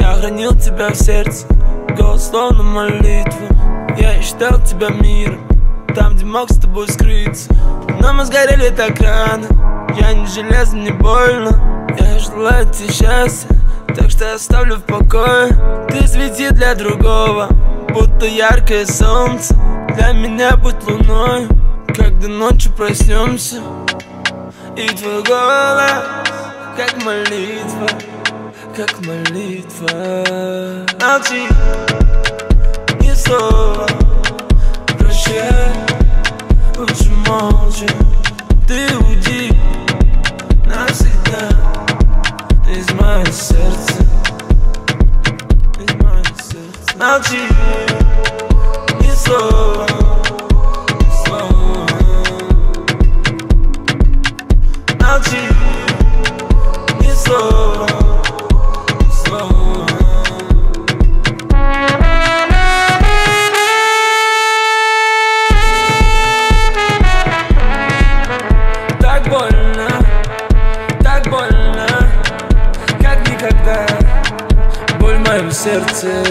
Я хранил тебя в сердце Голос словно молитва Я считал тебя миром Там, где мог с тобой скрыться. Но мы сгорели так рано Я не железно, не больно. Я желаю тебе счастья Так что оставлю в покое. Ты свети для другого Будто яркое солнце. Для меня будь луной Когда ночью проснемся. И твой голос Как молитва Как молитва. Молчи Ни слова Прощай Лучше молча Ты уйди Навсегда Из моего сердца Из моего сердца. Молчи Ни слова serce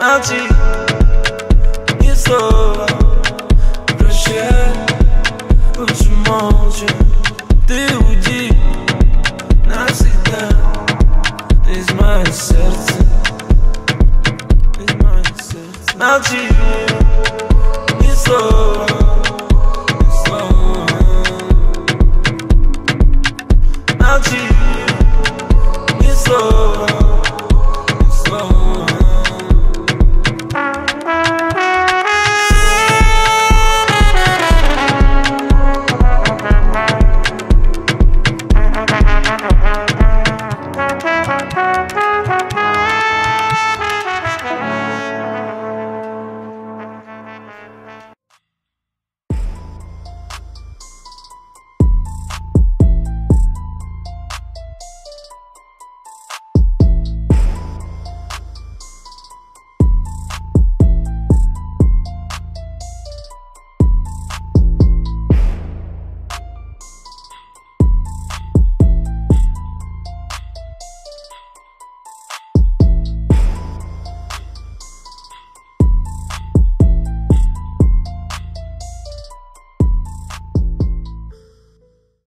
Maci nie zdoła Proszę Uczy może Ty udzi Навсегда Ты из моего сердца Ты из моего сердца Молчи Не зло so